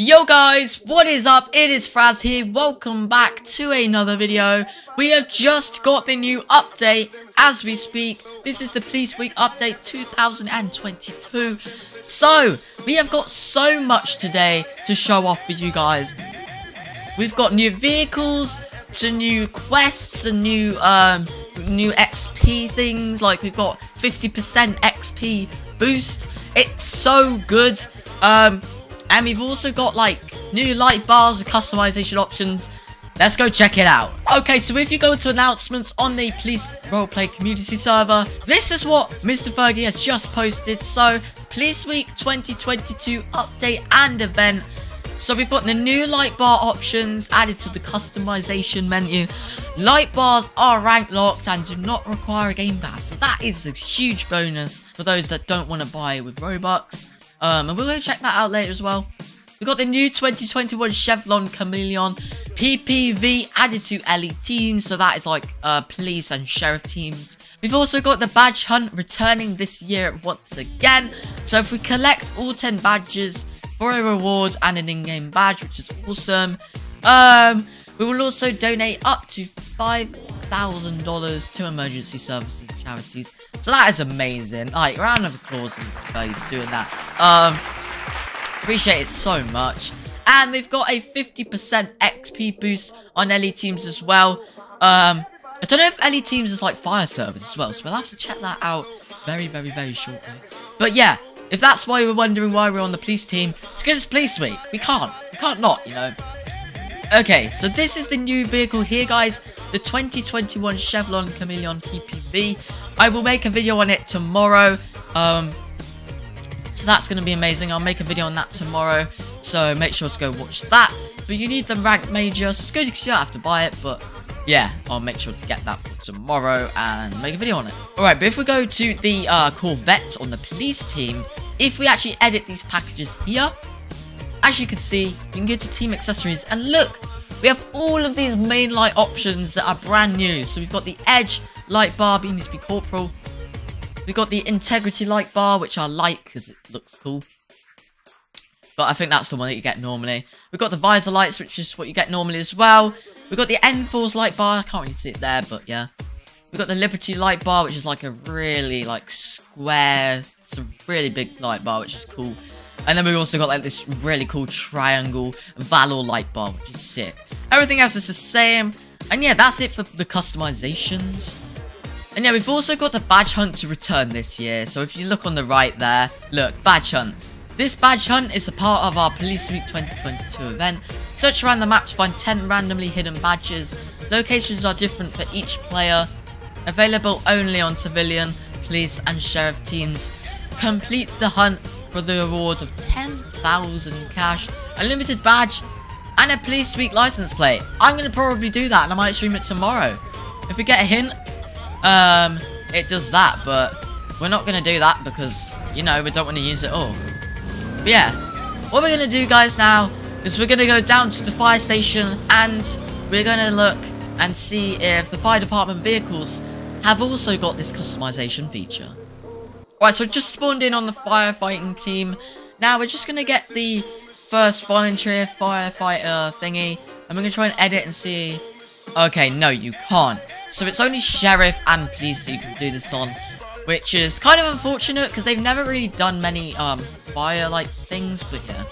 Yo guys, what is up? It is Fraz here. Welcome back to another video. We have just got the new update as we speak. This is the Police Week update 2022. So, we have got so much today to show off for you guys. We've got new vehicles, to new quests and new um new XP things. Like we've got 50% XP boost. It's so good. Um and we've also got like new light bars and customization options. Let's go check it out. Okay, so if you go to announcements on the Police Roleplay community server, this is what Mr. Fergie has just posted. So, Police Week 2022 update and event. So we've got the new light bar options added to the customization menu. Light bars are rank locked and do not require a game pass. So that is a huge bonus for those that don't want to buy with Robux. Um, and we're going to check that out later as well. We've got the new 2021 Chevlon Chameleon PPV added to elite teams. So that is like uh, police and sheriff teams. We've also got the badge hunt returning this year once again. So if we collect all 10 badges for a reward and an in-game badge, which is awesome. Um, we will also donate up to $5,000 to emergency services charities. So that is amazing. Like, round of applause for you doing that. Um, appreciate it so much. And we've got a 50% XP boost on LE teams as well. Um, I don't know if LE teams is like fire service as well, so we'll have to check that out very, very, very shortly. But yeah, if that's why you're wondering why we're on the police team, it's because it's police week. We can't. We can't not, you know. Okay, so this is the new vehicle here, guys. The 2021 Chevlon Chameleon PPV. I will make a video on it tomorrow. Um, so that's going to be amazing. I'll make a video on that tomorrow. So make sure to go watch that. But you need the rank major. So it's good because you don't have to buy it. But yeah, I'll make sure to get that for tomorrow and make a video on it. Alright, but if we go to the uh, Corvette on the police team, if we actually edit these packages here, as you can see, you can go to team accessories and look, we have all of these main light options that are brand new. So we've got the Edge light bar, being to be corporal. We've got the integrity light bar, which I like because it looks cool. But I think that's the one that you get normally. We've got the visor lights, which is what you get normally as well. We've got the Enforce light bar. I can't really see it there, but yeah. We've got the Liberty light bar, which is like a really like square, it's a really big light bar, which is cool. And then we've also got like this really cool triangle Valor light bar, which is sick. Everything else is the same. And yeah, that's it for the customizations. And yeah, we've also got the badge hunt to return this year. So if you look on the right there, look, badge hunt. This badge hunt is a part of our Police Week 2022 event. Search around the map to find 10 randomly hidden badges. Locations are different for each player. Available only on civilian, police and sheriff teams. Complete the hunt for the reward of 10,000 cash, a limited badge, and a Police Week license plate. I'm going to probably do that, and I might stream it tomorrow. If we get a hint, um, it does that, but we're not going to do that because, you know, we don't want to use it all. But yeah, what we're going to do, guys, now is we're going to go down to the fire station, and we're going to look and see if the fire department vehicles have also got this customization feature. Right, so just spawned in on the firefighting team. Now we're just going to get the first volunteer firefighter thingy. And we're going to try and edit and see... Okay, no, you can't. So it's only sheriff and police that you can do this on. Which is kind of unfortunate because they've never really done many um fire-like things, but yeah.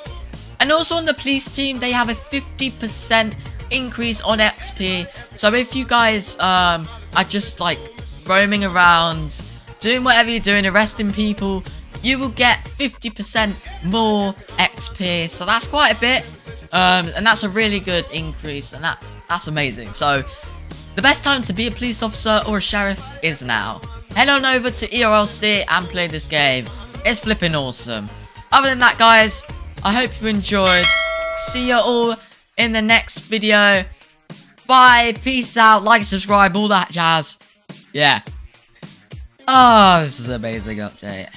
And also on the police team, they have a 50% increase on XP. So if you guys um are just like roaming around doing whatever you're doing, arresting people, you will get 50% more XP. So that's quite a bit. Um, and that's a really good increase. And that's that's amazing. So the best time to be a police officer or a sheriff is now. Head on over to ERLC and play this game. It's flipping awesome. Other than that, guys, I hope you enjoyed. See you all in the next video. Bye. Peace out. Like, subscribe, all that jazz. Yeah. Oh, this is an amazing update.